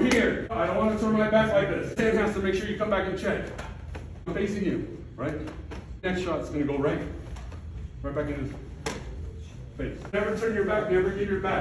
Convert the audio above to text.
From here, I don't want to turn my back like this. Sam has to make sure you come back and check. I'm facing you, right? Next shot's gonna go right. Right back in his face. Never turn your back, never give your back.